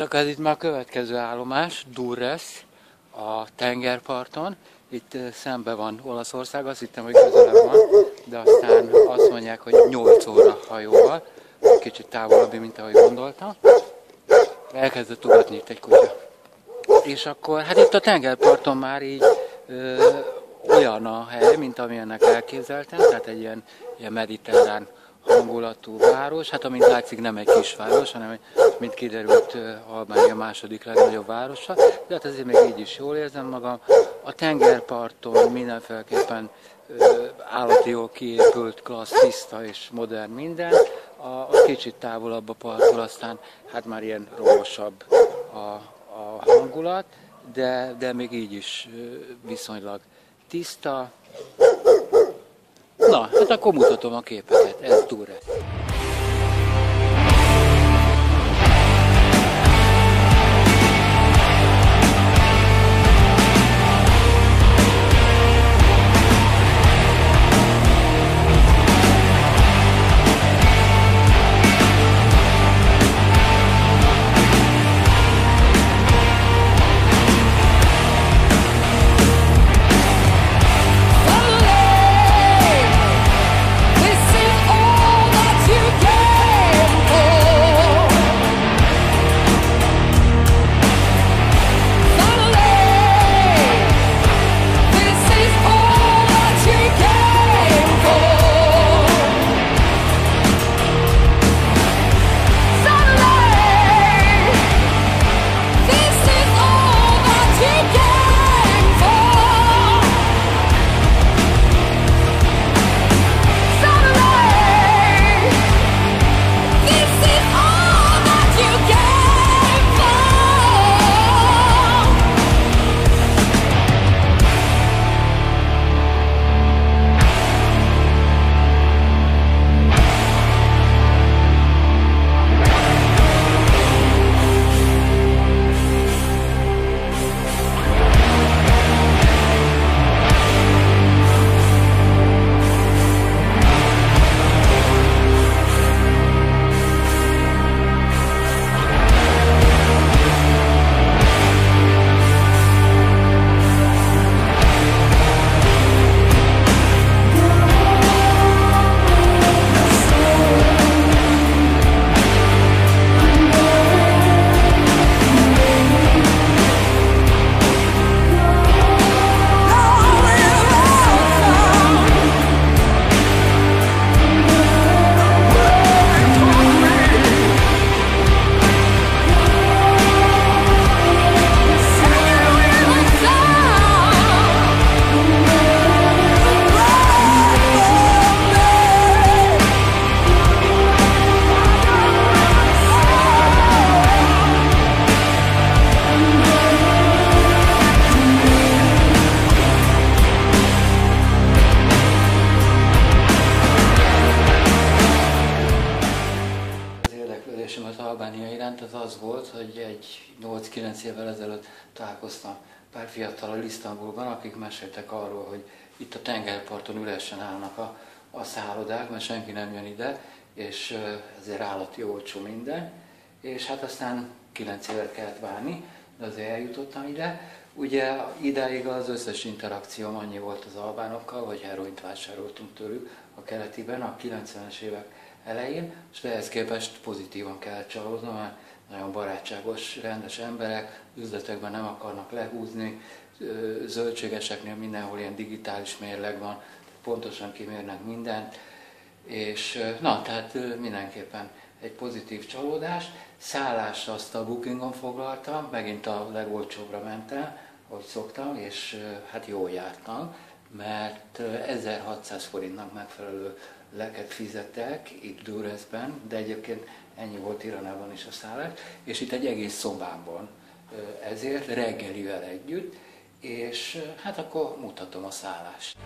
Akkor ez itt már a következő állomás, Durres, a tengerparton. Itt szembe van Olaszország, azt hittem, hogy közelebb van, de aztán azt mondják, hogy 8 óra hajóval, kicsit távolabbi, mint ahogy gondoltam. Elkezdett ugatni itt egy kutya. És akkor, hát itt a tengerparton már így ö, olyan a hely, mint amilyennek elképzeltem, tehát egy ilyen, ilyen mediterrán hangulatú város. Hát amint látszik nem egy kisváros, hanem mint kiderült Albánia második legnagyobb városa. De hát ezért még így is jól érzem magam. A tengerparton mindenféleképpen állati jól kiépült, klassz, tiszta és modern minden. A, a kicsit távolabb a parttól aztán hát már ilyen romosabb a, a hangulat, de, de még így is viszonylag tiszta. Na, hát akkor mutatom a képeket, ez az volt, hogy egy 8-9 évvel ezelőtt találkoztam pár fiatal Isztambulban, akik meséltek arról, hogy itt a tengerparton üresen állnak a, a szállodák, mert senki nem jön ide, és ezért állati olcsó minden. És hát aztán 9 évet kellett várni, de azért eljutottam ide. Ugye idáig az összes interakcióm annyi volt az albánokkal, hogy heroint vásároltunk tőlük a keletiben, a 90-es évek elején, és ehhez képest pozitívan kell csalódnom, mert nagyon barátságos, rendes emberek, üzletekben nem akarnak lehúzni, zöldségeseknél mindenhol ilyen digitális mérleg van, pontosan kimérnek mindent, és na, tehát mindenképpen egy pozitív csalódás. Szállás azt a Bookingon foglaltam, megint a legolcsóbbra mentem, ahogy szoktam, és hát jól jártam, mert 1600 forintnak megfelelő leket fizettek itt Duresben, de egyébként ennyi volt Iranában is a szállás, és itt egy egész szobában ezért reggelivel együtt, és hát akkor mutatom a szállást.